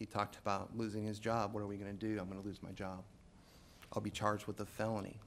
he talked about losing his job. What are we going to do? I'm going to lose my job. I'll be charged with a felony.